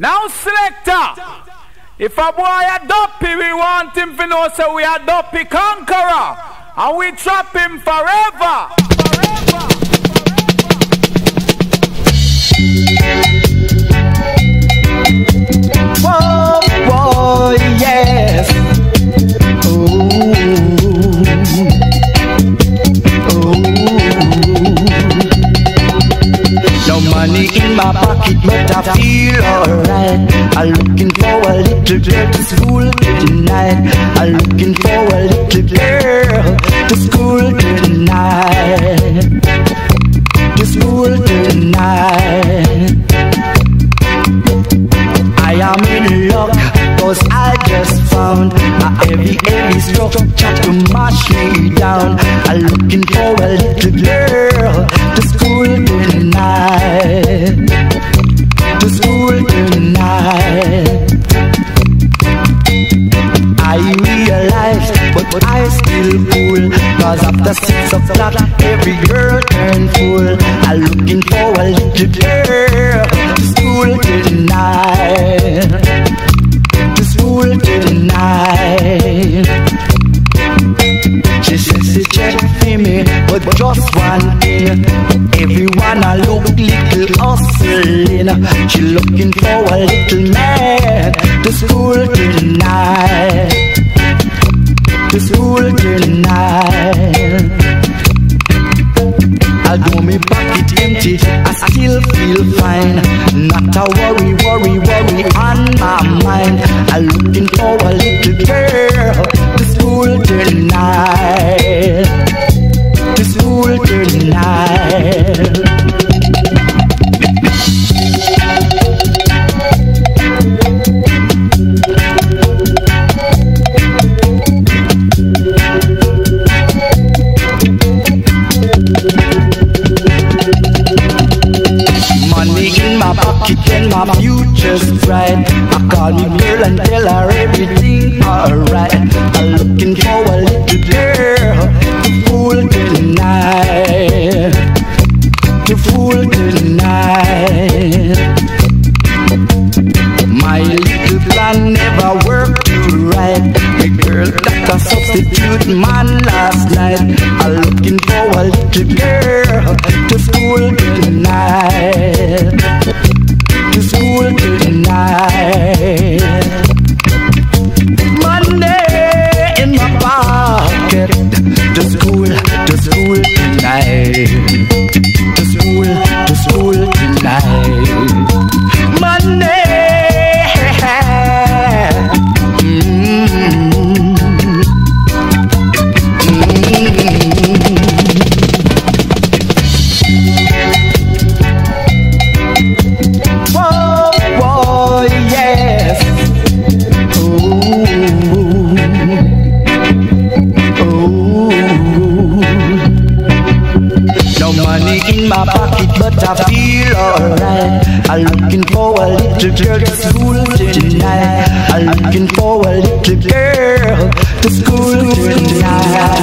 Now, selector. If a boy a dopey, we want him to know so we are dopey conqueror. And we trap him forever. forever. Whoa, my pocket, but I feel alright. I'm looking for a little girl to school tonight. I'm looking for a little girl to school tonight. To school tonight. I am in luck, cause I just found a heavy, heavy structure to mash me down. I'm looking for a little girl to school tonight. To school tonight. I realize, but I still fool. Cause after six o'clock, every girl She says she check for me, but just one thing. Everyone I look little hustling. She looking for a little man to school tonight. Never worked right. The girl got a substitute man last night. I'm looking for a little girl to school tonight. To school tonight. My pocket, but I feel alright. I'm looking for a little girl to school tonight. I'm looking for a little girl to school tonight.